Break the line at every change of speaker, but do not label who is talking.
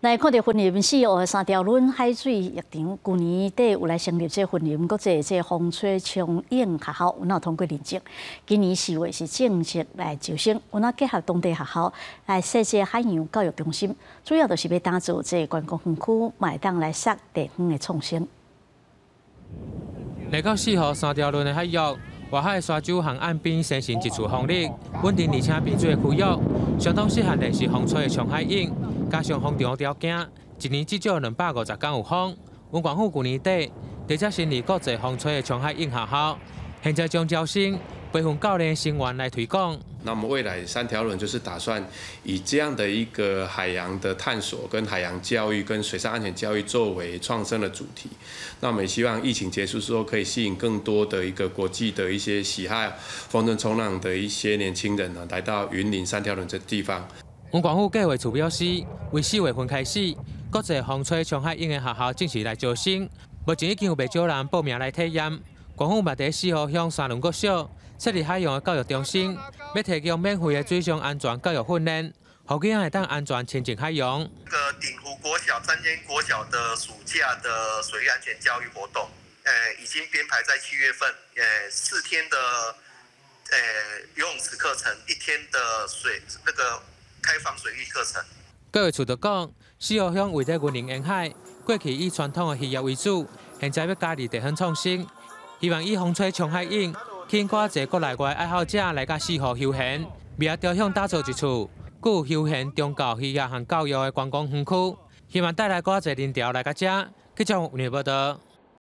来看到婚林四号三条轮海水浴场，去年底有来成立这婚林国际这风吹冲影学校，有哪通过认证？今年四月是正式来招生，有哪结合当地学校来设置海洋教育中心，主要就是要打造这观光园区，买当来设地方的创新。
来到四号三条轮的海域，外海沙洲航岸边生成一处风力，稳定而且便捷的区域，相当适合类似风吹的冲海影。加上风场条件，一年至少两百五十天有风。温广府去年底，直接成立国际风吹的冲海映学校，现在将招生培训教练生源来推广。
那么未来三条轮就是打算以这样的一个海洋的探索、跟海洋教育、跟水上安全教育作为创生的主题。那我们也希望疫情结束之后，可以吸引更多的一个国际的一些喜爱风筝冲浪的一些年轻人呢，来到云林三条轮这地方。
文广府计划处表示，为四月份开始，国际风吹冲海婴的学校正式来招生。目前已经有不少人报名来体验。广府目第四号向三轮国小设立海洋的教育中心，要提供免费的水上安全教育训练，好囡仔会当安全亲近海洋。
这个鼎湖国小、三间国小的暑假的水域安全教育活动，呃，已经编排在七月份，呃，四天的呃游泳池课程，一天的水那个。开放水域课程。
各位处长讲，四号乡位在云林沿海，过去以传统的渔业为主，现在要加入地方创新，希望以风吹冲海影，吸引一些国内外爱好者来甲四号休闲，未来朝向打造一处具休闲、宗教、渔业和教育的观光园区，希望带来一些人潮来甲遮，去将有报道。